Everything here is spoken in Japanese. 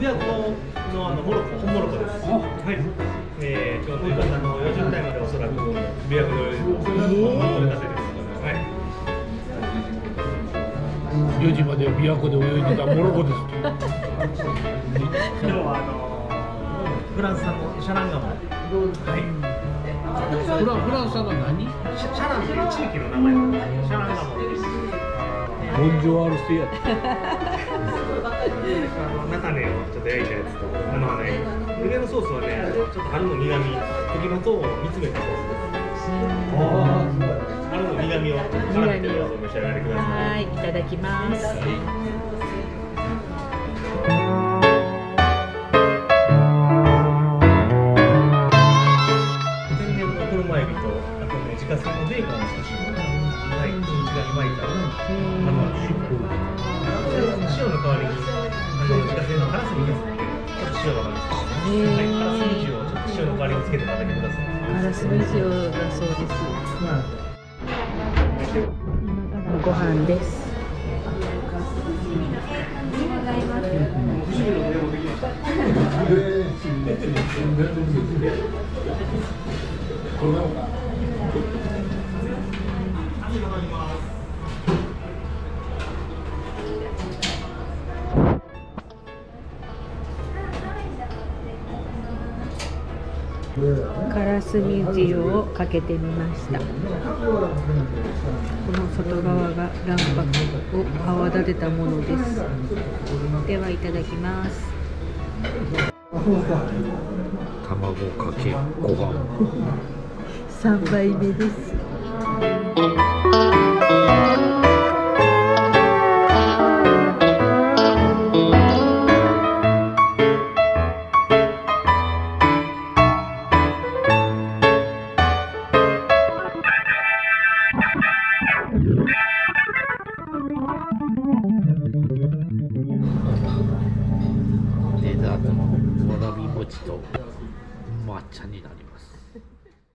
琵琶湖のあのモロコ本モロコです。はい。えー、ちょうど夕方の4時ぐらいまでおそらく琵琶湖で取れたてです。はい。4時まで琵琶湖で泳いでたモロコです今日はあのフランス産のシャランガモ。はい。フラフランスさんが何シャランという地域の名前。シャランガモです。ボンジョワールステやあの菜種をちょっと焼いたやつと、あのね、上のソースはね、ちょっと春の苦味、茎の糖を煮詰めたソースです。春の苦味を絡めてお召し上がりください。はい、いただきます。天然の車エビと、あとね、自家製のベーコンを少し、はい、に巻いた、塩の代わりに、あの、自家製のカラスミです。ちょっと塩がかけて、はい、カラスミ塩をちょっと塩の代わりにつけて食べてください。ガラスミ塩だそうです。ご飯です。カラスミ塩をかけてみました。この外側が卵白を泡立てたものです。ではいただきます。卵かけご飯三杯目です。ちと抹茶になり